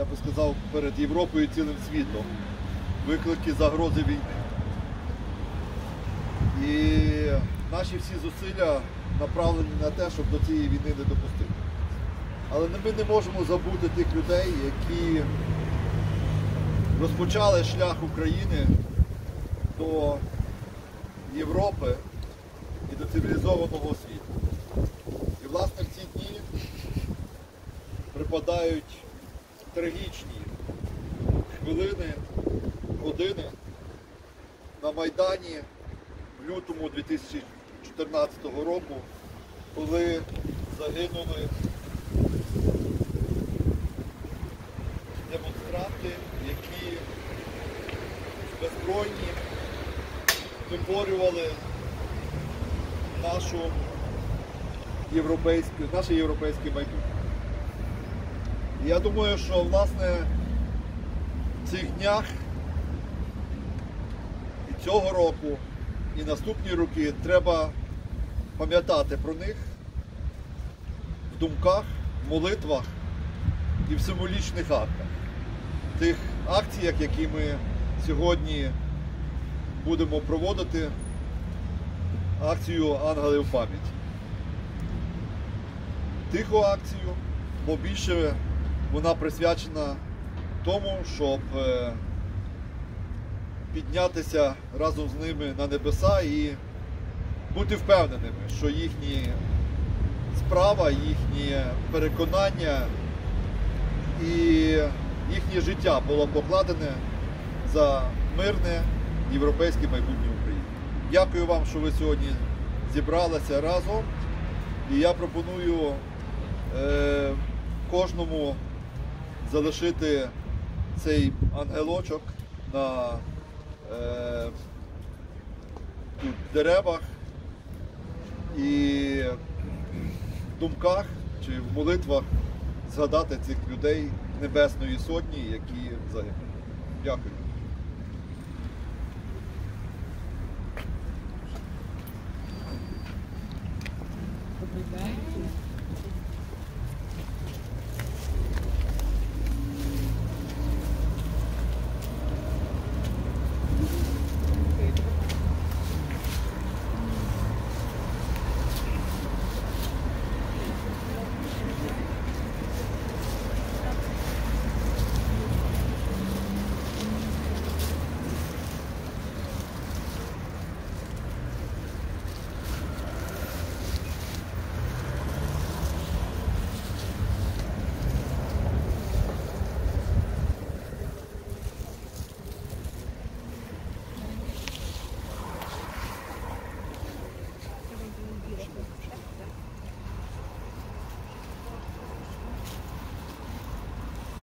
я би сказав, перед Європою і цілим світом. Виклики загрози війни. І наші всі зусилля направлені на те, щоб до цієї війни не допустити. Але ми не можемо забути тих людей, які розпочали шлях України до Європи і до цивілізованого світу. І власне в ці дні припадають трагічні хвилини, години на Майдані в лютому 2014 року, коли загинули демонстранти, які беззбройні виборювали нашу європейську, наше європейське майбутнє. Я думаю, що власне в цих днях і цього року, і наступні роки треба пам'ятати про них в думках, в молитвах і в символічних актах. Тих акціях, які ми сьогодні будемо проводити акцію Ангели в пам'яті. Тиху акцію, бо більше вона присвячена тому, щоб е, піднятися разом з ними на небеса і бути впевненими, що їхні справа, їхнє переконання і їхнє життя було покладене за мирне європейське майбутнє України. Дякую вам, що ви сьогодні зібралися разом. І я пропоную е, кожному залишити цей ангелочок на е, деревах і в думках чи в молитвах згадати цих людей Небесної Сотні, які загинули. Дякую.